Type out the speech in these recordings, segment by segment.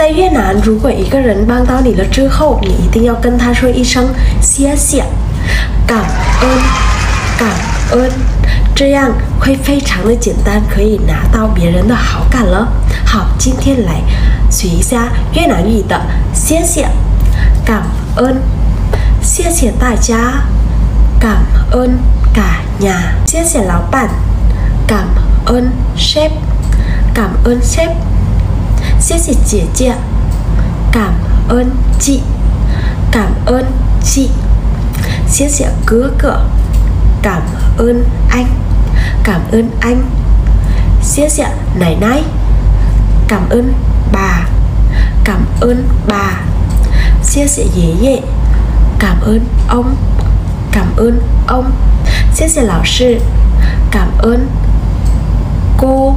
在越南，如果一个人帮到你了之后，你一定要跟他说一声谢谢，感恩，感恩，这样会非常的简单，可以拿到别人的好感了。好，今天来学一下越南语的谢谢，感恩，谢谢大家，感恩 cả nhà，谢谢老板，感恩 sếp。cảm ơn sếp Xie xie chị chị Cảm ơn chị. Cảm ơn chị. Xie xie cứ cửa Cảm ơn anh. Cảm ơn anh. Xie xie nảy nay Cảm ơn bà. Cảm ơn bà. Xie xie dễ dễ. Cảm ơn ông. Cảm ơn ông. Xie xie lão sư. Cảm ơn cô.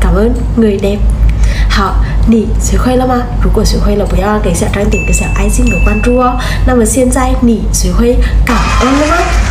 cảm ơn người đẹp. Họ đi sẽ khuê lắm à? Rú của sẽ khuê là bởi cái sẽ trang tình cái sẽ ai xin của quan tru năm mà xin dai nỉ sẽ khuê cảm ơn lắm á.